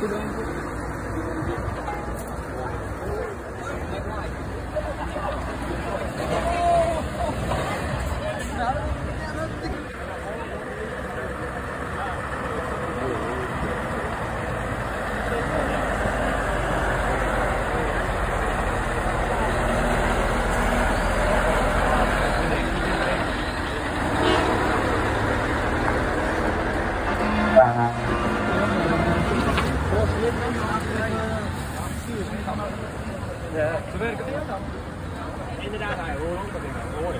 куда-нибудь? Inderdaad, hij hoort dat ik hoor.